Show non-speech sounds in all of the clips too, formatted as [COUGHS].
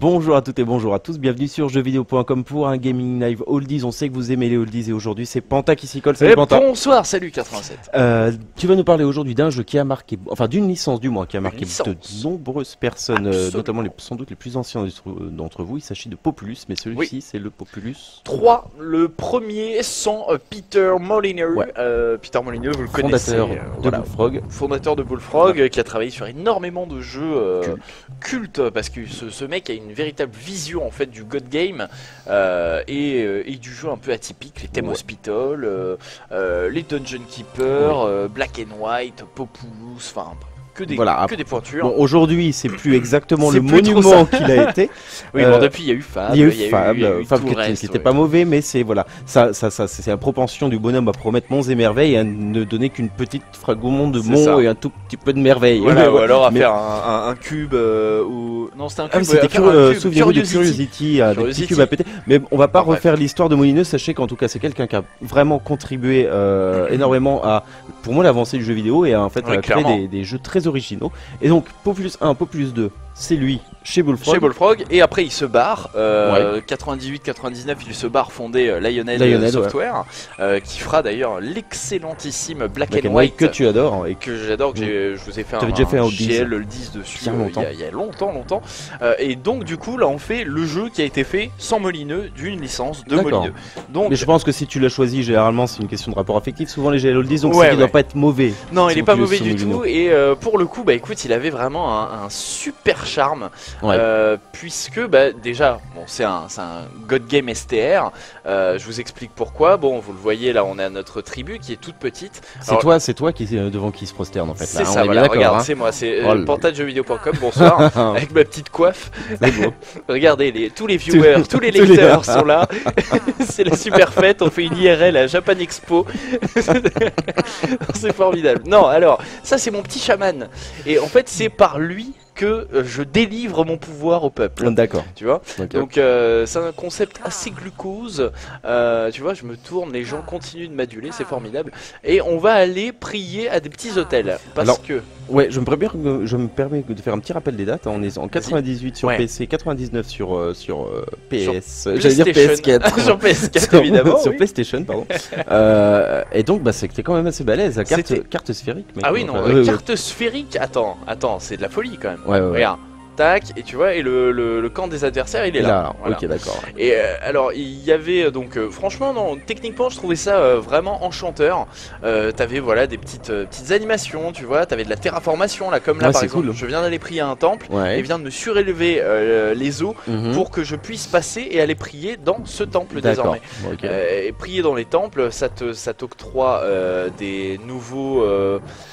Bonjour à toutes et bonjour à tous, bienvenue sur jeuxvideo.com pour un Gaming Live Oldies. On sait que vous aimez les Oldies et aujourd'hui c'est Panta qui s'y colle. Salut Eh, Panta. bonsoir, salut 87. Euh, tu vas nous parler aujourd'hui d'un jeu qui a marqué, enfin d'une licence du moins, qui a marqué de nombreuses personnes, euh, notamment les, sans doute les plus anciens d'entre- d'entre vous. Il s'agit de Populus, mais celui-ci c'est le Populus 3, le premier sans euh, Peter Molyneux. Ouais. Euh, Peter Molyneux, vous le connaissez. fondateur euh, de voilà. Bullfrog. Fondateur de Bullfrog, euh, qui a travaillé sur énormément de jeux euh, Culte. cultes, parce que ce, ce mec a une véritable vision en fait du God Game euh, et, euh, et du jeu un peu atypique, les thèmes Ouais. Hospital, euh, les Dungeon Keeper, Black and White, Populous, enfin que des, Voilà, que des pointures. Bon, aujourd'hui c'est plus exactement le monument qu'il a été. [LAUGHS] oui, euh, bon, depuis il y a eu Fable, Il y a eu Fable, il y a eu Fable tout qui, le était- reste, qui était ouais. pas mauvais, mais c'est voilà, ça, ça, ça, c'est la propension du bonhomme à promettre monts et merveilles et à ne donner qu'une petite fragment de monts et un tout petit peu de merveilles. Voilà, [LAUGHS] ou alors à Mais- faire un, un- un cube euh, ou non c'était un Ah, cube c'était un euh, cube, souvenez-vous de Curiosity. Euh, des petits cubes à péter. Mais on va pas bref. refaire l'histoire de Molineux. Sachez qu'en tout cas, c'est quelqu'un qui a vraiment contribué euh, énormément à, pour moi, l'avancée du jeu vidéo et à, en fait à créer des jeux très originaux. Et donc, Populus 1, Populus 2, c'est lui chez Bullfrog. chez Bullfrog et après il se barre euh, 98-99 il se barre fonder euh, euh, Software euh, qui fera d'ailleurs l'excellentissime Black, Black and White, que tu adores et que j'adore, que j'ai- je vous ai fait un, déjà fait un un. GL le 10 dessus euh, il y, il y a longtemps, longtemps. Euh, et donc du coup là on fait le jeu qui a été fait sans Molineux d'une licence de. Molineux. Donc Mais je pense que si tu l'as choisi, généralement, c'est une question de rapport affectif. Souvent, les GL Oldies, donc Ouais, c'est qu'il doit pas être mauvais. Non, il est vous pas mauvais du tout. Et euh, pour le coup, bah écoute, il avait vraiment un, un super charme. Ouais. euh, puisque, bah déjà, bon, c'est un, God Game STR. euh, je vous explique pourquoi. Bon, vous le voyez là, on à notre tribu qui est toute petite. C'est toi, c'est toi qui euh, devant qui se prosterne en fait. C'est on ça, voilà, regarde, hein. c'est moi, c'est Oh [LAUGHS] bonsoir, [LAUGHS] avec ma petite coiffe. [LAUGHS] Regardez, les, tous les viewers, tous les tous les- lecteurs sont là. c'est la super fête, on fait une IRL à Japan Expo. c'est formidable. Non, alors, ça c'est mon petit chaman. Et en fait, c'est par lui que euh, je délivre mon pouvoir au peuple. D'accord. Tu vois. Donc euh, c'est un concept assez glucose. Euh, tu vois, je me tourne, les gens continuent de m'aduler, c'est formidable. Et on va aller prier à des petits hôtels. Parce Alors, que... Ouais, je me, permets, je me permets de faire un petit rappel des dates. On est en 98 sur Ouais. PC, 99 sur, sur PS. J'allais dire PlayStation. PS4. [LAUGHS] Sur PS4 [LAUGHS] Sur- évidemment. [LAUGHS] sur oui. PlayStation, pardon. Euh, et donc, bah, c'était quand même assez balèze. La carte, carte sphérique. mec. Ah oui, non, Enfin, carte sphérique, attends, attends, c'est de la folie quand même. Ouais, ouais, ouais. Regarde, et tu vois, et le, le- le camp des adversaires, il est là. Là, Voilà. ok, d'accord. Et euh, alors, il y avait euh, donc, euh, franchement, non, techniquement, je trouvais ça euh, vraiment enchanteur. T'avais voilà des petites petites animations, tu vois, t'avais de la terraformation là, comme là Ouais, par exemple. cool. Je viens d'aller prier à un temple. Et Ouais. vient de me surélever les eaux Mhm. pour que je puisse passer et aller prier dans ce temple désormais. Et prier dans les temples, ça te ça t'octroie des nouveaux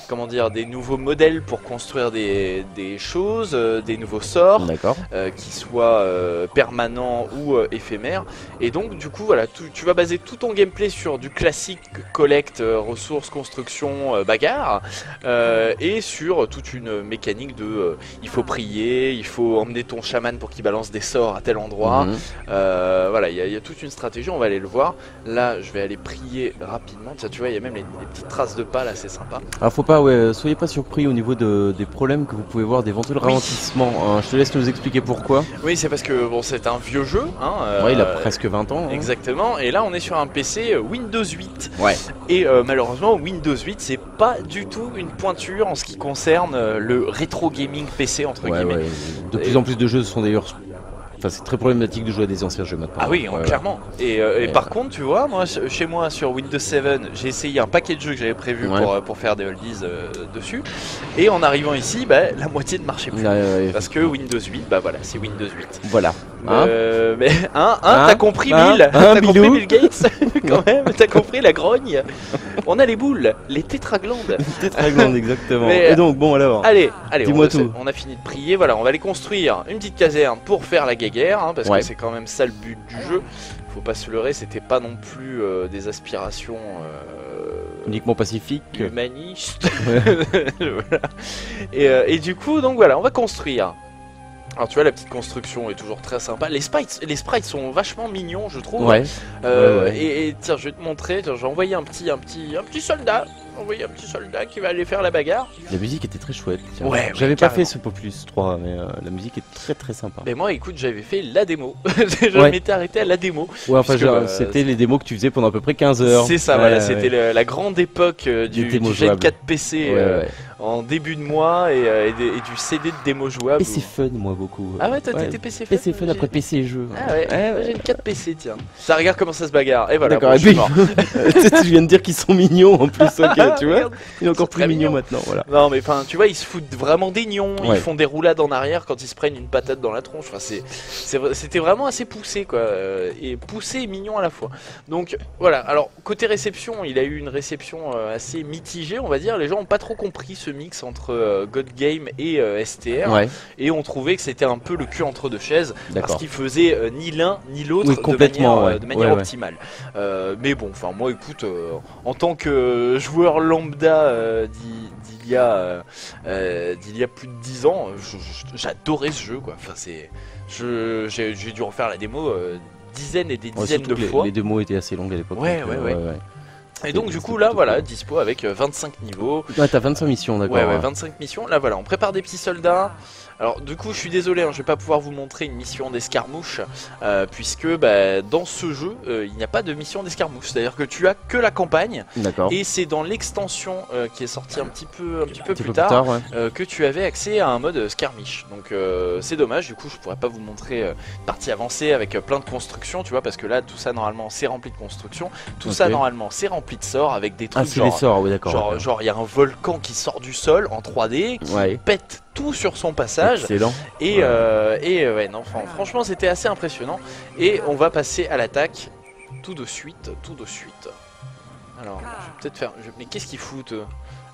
comment dire des nouveaux modèles pour construire des, des choses, des nouveaux sorts D'accord. euh, qui soient euh, permanents ou euh, éphémères. Et donc du coup voilà, tu, tu vas baser tout ton gameplay sur du classique collecte, euh, ressources, construction, bagarre, et sur toute une mécanique de il faut prier, il faut emmener ton chaman pour qu'il balance des sorts à tel endroit. Mhm. Voilà, il y, a- il y a toute une stratégie, on va aller le voir. Là, je vais aller prier rapidement. Tiens, tu vois, il y a même les, les petites traces de pas là, c'est sympa. Alors faut pas, ouais, soyez pas surpris au niveau de, des problèmes que vous pouvez voir, d'éventuels Oui. ralentissements. Hein. Je te laisse nous expliquer pourquoi. Oui, c'est parce que bon, c'est un vieux jeu. Hein, euh, ouais, il a presque 20 ans. hein. Exactement, et là on est sur un PC euh, Windows 8 Ouais. et euh, malheureusement Windows 8 c'est pas du tout une pointure en ce qui concerne euh, le rétro gaming PC entre Ouais, guillemets. ouais. De plus en plus de jeux sont d'ailleurs. Enfin, c'est très problématique de jouer à des anciens jeux maintenant. Ah oui, Ouais, ouais. clairement. Et, euh, et Et, par contre, tu vois, moi, ch- chez moi sur Windows 7, j'ai essayé un paquet de jeux que j'avais prévu Ouais. pour, euh, pour faire des oldies euh, dessus. Et en arrivant ici, bah, la moitié ne marchait plus. Parce que Windows 8, bah voilà, c'est Windows 8. Voilà. Hein Euh, mais hein, hein, Hein t'as compris Hein Bill Hein, T'as compris Bill Gates [LAUGHS] Quand même, t'as compris la grogne [LAUGHS] On a les boules, les tétraglandes. Grande, exactement. Mais- Et donc, bon, alors. Allez, allez, on, Dis-moi c'est- tout. on a fini de prier, voilà, on va aller construire une petite caserne pour faire la guéguerre, hein, parce Ouais. que c'est quand même ça le but du jeu. Faut pas se leurrer, c'était pas non plus euh, des aspirations euh, Uniquement pacifique. [LAUGHS] Voilà. et, euh, et du coup, donc voilà, on va construire. Alors tu vois, la petite construction est toujours très sympa. Les sprites, les sprites sont vachement mignons, je trouve. Ouais. Euh, Ouais, ouais. Et, et tiens, je vais te montrer. Tiens, j'ai envoyé un petit, un petit, un petit soldat. envoyer un petit soldat qui va aller faire la bagarre. La musique était très chouette. tiens. Ouais, ouais, J'avais pas carrément. fait ce Populus 3, mais euh, la musique est très très sympa. Mais moi, écoute, j'avais fait la démo. [LAUGHS] je Ouais. m'étais arrêté à la démo. Ouais, enfin, bah, c'était les démos que tu faisais pendant à peu près 15 heures. C'est ça, Ouais, voilà, ouais, c'était la grande époque euh, du, du Gen jouables. 4 PC Ouais, euh, ouais. En début de mois et, euh, et des- et du CD de démo jouable. PC Fun, moi, beaucoup. Ah ouais, toi t'étais PC Fun PC Fun après PC jeux. Ah ouais, ouais, j'ai une 4 PC, tiens. Ça regarde comment ça se bagarre. Et voilà, D'accord, bon, et je suis puis- mort. [LAUGHS] tu sais, tu viens de dire qu'ils sont mignons en plus, ok, [LAUGHS] tu vois. Il est encore plus très mignon mignon. maintenant, voilà. Non mais enfin tu vois ils se foutent vraiment des nions, ils font des roulades en arrière quand ils se prennent une patate dans la tronche. Enfin c'est c'est vrai- c'était vraiment assez poussé quoi euh, et poussé et mignon à la fois. Donc voilà. Alors côté réception, il a eu une réception euh, assez mitigée on va dire. Les gens ont pas trop compris ce mix entre euh, God Game et euh, STR Ouais, et ont trouvé que c'était un peu le cul entre deux chaises parce d'accord. qu'il faisait euh, ni l'un ni l'autre Oui, de manière, ouais. de manière Ouais, ouais. optimale. Mais bon, enfin moi écoute, en tant que joueur lambda d'il y a d'il y a plus de 10 ans, j'adorais ce jeu quoi. Enfin c'est, j'ai dû refaire la démo dizaines et des dizaines de les, fois. les démos étaient assez longues à l'époque. Ouais, ouais, ouais. Et donc du coup là voilà, cool. dispo avec euh, 25 niveaux. Ouais, t'as 25 missions, d'accord. Ouais, ouais, ouais. 25 missions. Là, voilà, on prépare des petits soldats. Alors, du coup, je suis désolé, hein, je vais pas pouvoir vous montrer une mission d'escarmouche, euh, puisque bah, dans ce jeu, euh, il n'y a pas de mission d'escarmouche. C'est-à-dire que tu as que la campagne, et c'est dans l'extension euh, qui est sortie un petit peu, un petit peu Un petit plus peu tard, ouais. que tu avais accès à un mode skirmish. Donc c'est dommage, du coup je pourrais pas vous montrer une partie avancée avec plein de constructions, tu vois, parce que là tout ça normalement c'est rempli de constructions, tout ça normalement c'est rempli de sorts avec des Ah, trucs les genre sorts, oui, d'accord. genre il y a un volcan qui sort du sol en 3D qui Ouais. pète tout sur son passage Excellent. et Ouais. euh, et euh, ouais non franchement c'était assez impressionnant et on va passer à l'attaque tout de suite tout de suite alors je vais peut-être faire je- mais qu'est-ce qu'ils foutent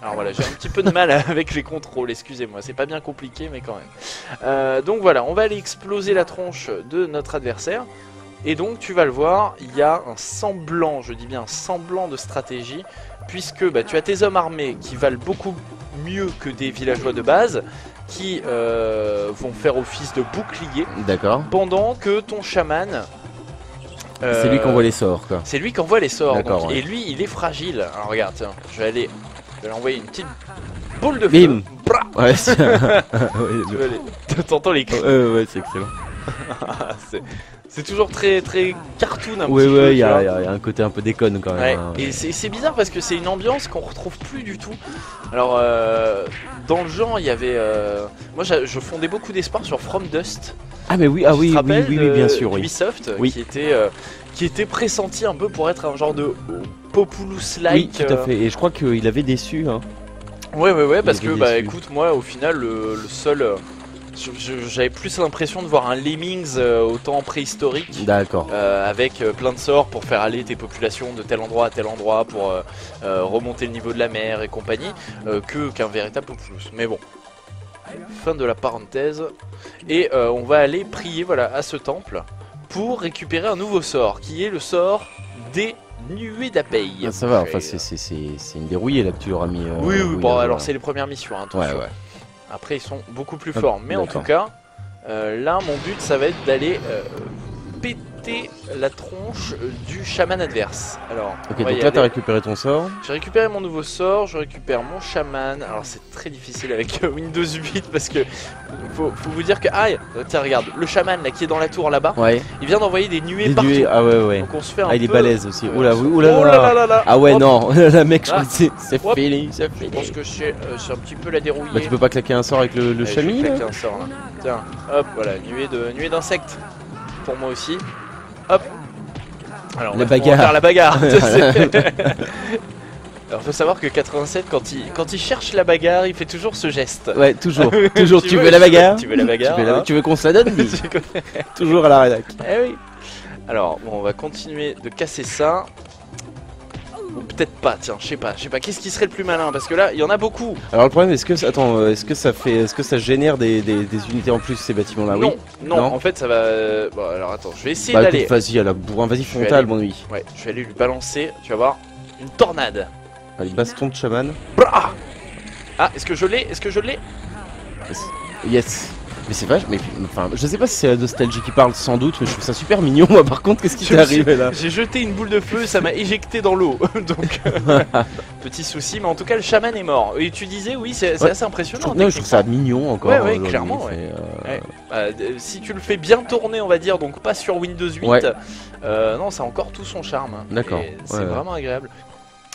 alors voilà, j'ai un petit peu de mal [LAUGHS] avec les contrôles, excusez-moi, c'est pas bien compliqué, mais quand même. Euh, donc voilà, on va aller exploser la tronche de notre adversaire. Et donc tu vas le voir, il y a un semblant, je dis bien un semblant de stratégie, puisque bah, tu as tes hommes armés qui valent beaucoup mieux que des villageois de base, qui euh, vont faire office de bouclier, D'accord. pendant que ton chaman... C'est lui qui euh, envoie les sorts, quoi. c'est lui qui envoie les sorts. D'accord, donc, ouais. Et lui, il est fragile. Alors regarde, tiens, je vais aller, je vais lui envoyer une petite boule de feu. Bim. [LAUGHS] Ouais, [LAUGHS] T'entends les cris. ouais, ouais, c'est excellent. [LAUGHS] C'est- toujours très très cartoon un Ouais, petit peu. ouais, il y, a y un côté un peu déconne quand Ouais, même. hein. et c'est c'est bizarre parce que c'est une ambiance qu'on retrouve plus du tout. Alors, euh, dans le genre, il y avait. euh, moi, je fondais beaucoup d'espoir sur From Dust. Ah, mais oui, ah oui, oui, oui, oui, bien sûr, oui. d'Ubisoft, Oui. qui était euh, qui était pressenti un peu pour être un genre de Populous Oui, like. tout à fait. Et je crois qu'il avait déçu. Hein. Ouais, ouais, ouais, parce que bah déçu. écoute, moi au final, le, le seul. J'avais plus l'impression de voir un Lemmings euh, au temps préhistorique. D'accord. euh, avec euh, plein de sorts pour faire aller tes populations de tel endroit à tel endroit pour euh, remonter le niveau de la mer et compagnie que qu'un véritable Populous. Mais bon, fin de la parenthèse. Et on va aller prier voilà à ce temple pour récupérer un nouveau sort qui est le sort des nuées d'abeilles. Ah, ça va, enfin, c'est- une dérouillée là que tu leur as mis. Oui, oui, bon, alors c'est les premières missions, hein, Ouais, ouais. Après, ils sont beaucoup plus Ah, forts. Mais en tout cas, euh, là, mon but, ça va être d'aller euh, péter la tronche du chaman adverse. Alors, Ok, donc là, t'as récupéré ton sort. j'ai récupéré mon nouveau sort, je récupère mon chaman. Alors, c'est très difficile avec [LAUGHS] Windows 8 parce que faut, faut vous dire que. Ah, tiens, regarde, le chaman là qui est dans la tour là-bas, Ouais. il vient d'envoyer des nuées Des partout. nuées, ah ouais, ouais. Donc, on se fait un Ah, il est peu- balèze aussi. euh, Oula, oula, oh là. Ah ouais, Hop, non, [LAUGHS] la mec, je Ah. c'est fini, Je pense que c'est euh, un petit peu la dérouillée. Bah, tu peux pas claquer un sort avec le, le Allez, je chamis vais là claquer un sort là. Tiens, hop, voilà, nuée de nuée d'insectes pour moi aussi. Hop. Alors, on La va- on va bagarre. faire la bagarre. [LAUGHS] [LAUGHS] Alors faut savoir que 87 quand il quand il cherche la bagarre, il fait toujours ce geste. Ouais, toujours. [LAUGHS] toujours. Tu tu, veux- veux, la bagarre tu veux la bagarre, Tu veux, hein tu veux qu'on se la donne Toujours à la rédac. Eh oui. Alors, bon, on va continuer de casser ça. Ou peut-être pas, tiens, je sais pas, je sais pas. Qu'est-ce qui serait le plus malin? Parce que là, il y en a beaucoup. Alors le problème, est-ce que, attends, euh, est-ce que ça fait, est-ce que ça génère des, des- des unités en plus ces bâtiments-là? Non, Oui. non, Non en fait, ça va. Bon, alors attends, je vais essayer Bah d'aller. vas-y, à la bourrin, vas-y frontal, mon ami. Ouais, je vais aller lui balancer, tu vas voir, une tornade. Allez, baston de chaman. Ah, est-ce que je l'ai Est-ce que je l'ai? Yes. Mais c'est vache, mais enfin, je sais pas si c'est la nostalgie qui parle, sans doute, mais je trouve ça super mignon. Moi, par contre, qu'est-ce qui Je t'est arrivé là J'ai jeté une boule de feu, ça m'a éjecté dans l'eau. [LAUGHS] Donc, euh, [LAUGHS] petit souci, mais en tout cas, le chaman est mort. Et tu disais, oui, c'est Ouais. assez je impressionnant. trouve, non, je trouve ça mignon encore. Ouais, ouais, clairement, ouais. euh, Ouais. D- si tu le fais bien tourner, on va dire, donc pas sur Windows 8, Ouais. euh, non, ça a encore tout son charme. D'accord, C'est vraiment agréable.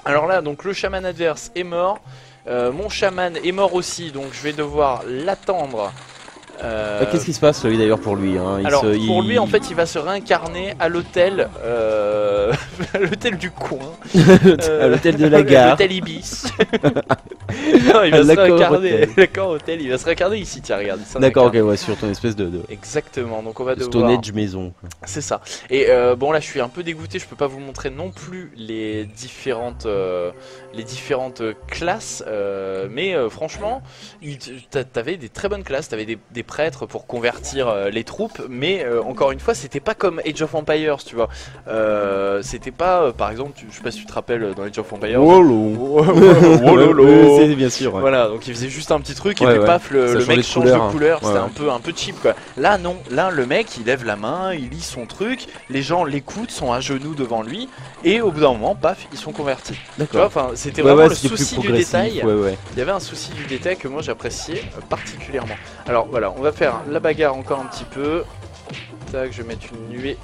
Alors là, donc le chaman adverse est mort. Mon chaman est mort aussi, donc je vais devoir l'attendre. Euh, euh, Qu'est-ce qui se passe d'ailleurs pour lui hein? Il alors se- pour il- lui en fait il va se réincarner à l'hôtel euh, [LAUGHS] à l'hôtel du coin euh, [LAUGHS] à l'hôtel de la gare. [LAUGHS] l'hôtel Ibis non, il va se réincarner hôtel. l'accord hôtel il va se réincarner ici tiens regarde D'accord, ok, ouais, sur ton espèce de, de exactement donc on va Stone devoir Age maison. quoi. c'est ça. Et euh, bon là je suis un peu dégoûté, je peux pas vous montrer non plus les différentes euh, les différentes classes, euh, mais euh, franchement, t'avais des très bonnes classes, t'avais des, des prêtres pour convertir euh, les troupes, mais euh, encore une fois c'était pas comme Age of Empires, tu vois. Euh, c'était pas, euh, par exemple, tu- je sais pas si tu te rappelles euh, dans Age of Empires. Wolo. [LAUGHS] Lolo. [LAUGHS] Ouais, c'est bien sûr. ouais. Voilà, donc il faisait juste un petit truc et Ouais, puis paf, le, le mec change couleur, de hein. couleur, c'était un peu un peu cheap quoi. Là non, là le mec il lève la main, il lit son truc, les gens l'écoutent, sont à genoux devant lui et au bout d'un moment, paf, ils sont convertis. D'accord. enfin c'était vraiment le souci du détail. Il y avait un souci du détail que moi j'appréciais particulièrement. Alors voilà, on va faire la bagarre encore un petit peu. Tac, je vais mettre une nuée.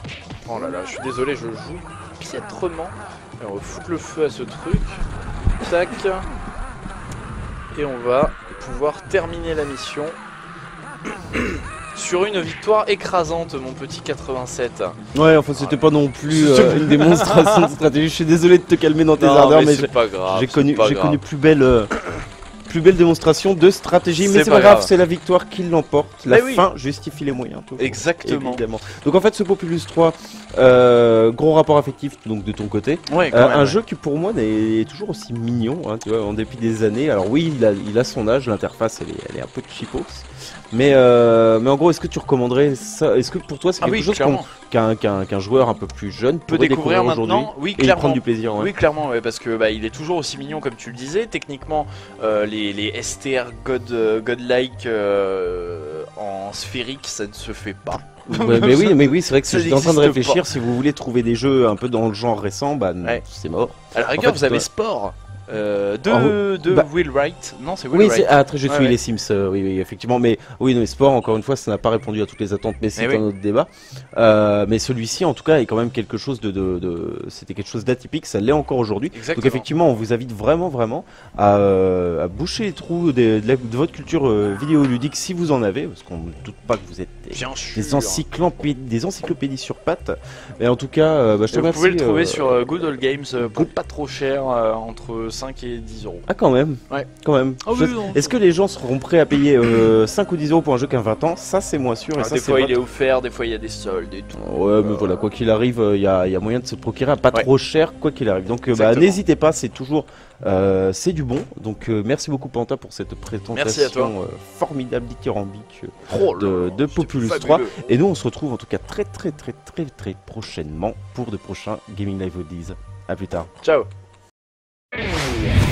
Oh là là, je suis désolé, je joue piètrement. Et on va foutre le feu à ce truc. Tac. Et on va pouvoir terminer la mission [COUGHS] sur une victoire écrasante, mon petit 87. Ouais, enfin, c'était pas non plus euh, une démonstration de [LAUGHS] stratégie. Je suis désolé de te calmer dans tes Non, ardeurs, mais mais c'est pas grave. j'ai connu, connu plus belle, euh, plus belle démonstration de stratégie. Mais C'est pas grave, c'est la victoire qui l'emporte. La oui. fin justifie les moyens. Exactement. Évidemment. Donc en fait, ce Populus 3, euh, gros rapport affectif donc de ton côté. Ouais, quand Euh, même, un ouais. jeu qui pour moi est toujours aussi mignon, hein, tu vois, en dépit des années. Alors oui, il a, il a son âge, l'interface elle est, elle est un peu cheapos. Mais, euh, mais en gros, est-ce que tu recommanderais ça? Est-ce que pour toi c'est Ah quelque oui, chose qu'on-. Qu'un joueur un peu plus jeune peut pourrait découvrir aujourd'hui maintenant. Oui, et prendre du plaisir ouais. Oui, clairement, ouais, parce que bah, il est toujours aussi mignon comme tu le disais. Techniquement, euh, les, les STR God, euh, godlike euh, en sphérique, ça ne se fait pas. Ouais, [LAUGHS] mais oui, mais oui, c'est vrai que Ça j'étais en train de réfléchir. pas. Si vous voulez trouver des jeux un peu dans le genre récent, bah c'est mort. À la rigueur, fait, vous avez Sport euh, de, Oh, de bah- Will Wright. Non, c'est Will Oui, Wright. c'est ah, très- je suis ouais. les Sims, euh, oui, oui, effectivement. Mais oui, non, mais sport, encore une fois, ça n'a pas répondu à toutes les attentes, mais c'est Eh oui. un autre débat. Euh, mais celui-ci, en tout cas, est quand même quelque chose de, de, de- c'était quelque chose d'atypique. Ça l'est encore aujourd'hui. Donc effectivement, on vous invite vraiment, vraiment à, euh, à boucher les trous de, la- votre culture vidéoludique si vous en avez, parce qu'on ne doute pas que vous êtes des, encyclopédies, des encyclopédies sur pattes. Mais en tout cas, bah, je te vous pouvez le trouver sur Good Old Games pour Good- pas trop cher, entre 5 et 10 euros. Ah quand même. Ouais. Quand même. Ah Je- oui, non, Est-ce que les gens seront prêts à payer euh, 5 ou 10 euros pour un jeu qu'un 20 ans? Ça c'est moins sûr. Et Ah, ça, des fois, il est offert, des fois, il y a des soldes et tout. Ouais, mais voilà, quoi qu'il arrive, il y, a y a moyen de se procurer à pas Ouais. trop cher, quoi qu'il arrive. Donc, euh, bah, n'hésitez pas, c'est toujours, euh, c'est du bon. Donc, euh, merci beaucoup Panta pour cette présentation euh, formidable, dithyrambique. euh. Oh de- Populus fabuleux. Et nous, on se retrouve en tout cas très, très, très, très, très prochainement pour de prochains Gaming Live Oldies. À plus tard. Ciao. Yeah.